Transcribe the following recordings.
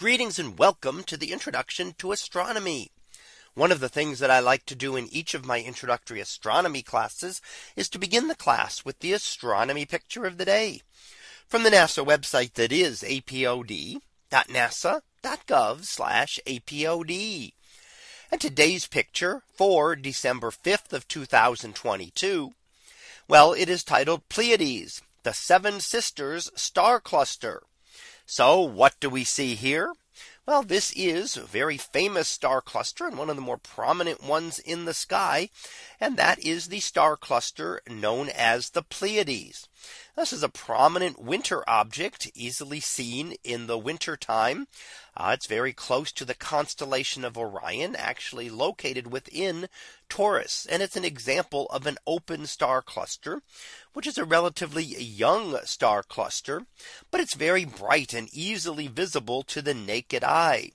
Greetings and welcome to the introduction to astronomy. One of the things that I like to do in each of my introductory astronomy classes is to begin the class with the astronomy picture of the day from the NASA website that is apod.nasa.gov apod. And today's picture for December 5th of 2022. Well, it is titled Pleiades, the Seven Sisters Star Cluster. So what do we see here? Well, this is a very famous star cluster and one of the more prominent ones in the sky. And that is the star cluster known as the Pleiades. This is a prominent winter object easily seen in the winter time. Uh, it's very close to the constellation of Orion actually located within Taurus. And it's an example of an open star cluster, which is a relatively young star cluster, but it's very bright and easily visible to the naked eye.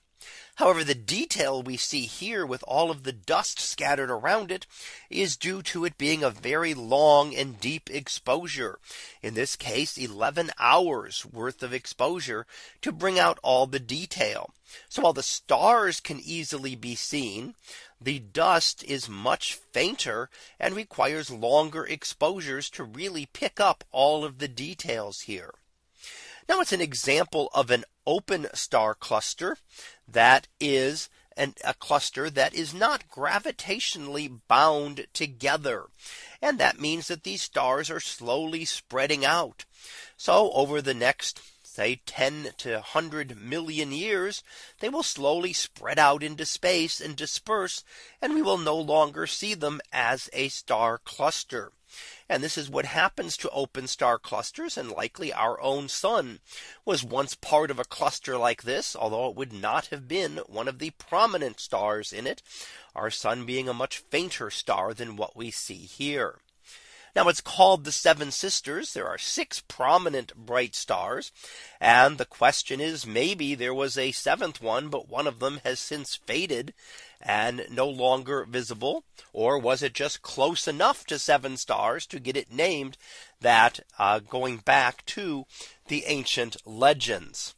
However, the detail we see here with all of the dust scattered around it is due to it being a very long and deep exposure. In this case, 11 hours worth of exposure to bring out all the detail. So while the stars can easily be seen, the dust is much fainter and requires longer exposures to really pick up all of the details here. Now it's an example of an open star cluster that is an, a cluster that is not gravitationally bound together. And that means that these stars are slowly spreading out. So over the next say 10 to 100 million years, they will slowly spread out into space and disperse, and we will no longer see them as a star cluster. And this is what happens to open star clusters and likely our own sun was once part of a cluster like this, although it would not have been one of the prominent stars in it, our sun being a much fainter star than what we see here. Now it's called the Seven Sisters. There are six prominent bright stars. And the question is maybe there was a seventh one, but one of them has since faded and no longer visible. Or was it just close enough to seven stars to get it named that uh, going back to the ancient legends.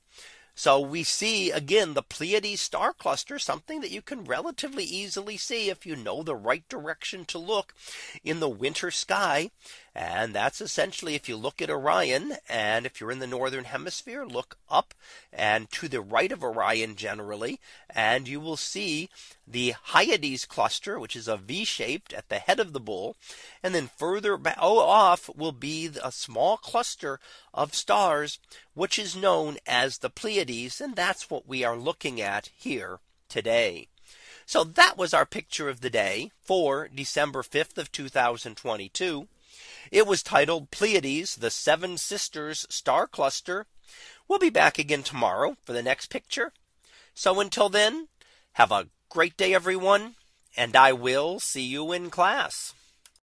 So we see again the Pleiades star cluster, something that you can relatively easily see if you know the right direction to look in the winter sky. And that's essentially if you look at Orion and if you're in the northern hemisphere, look up and to the right of Orion generally, and you will see the Hyades cluster, which is a V shaped at the head of the bull. And then further off will be a small cluster of stars, which is known as the Pleiades. And that's what we are looking at here today. So that was our picture of the day for December 5th of 2022. It was titled Pleiades, the Seven Sisters Star Cluster. We'll be back again tomorrow for the next picture. So until then, have a great day, everyone, and I will see you in class.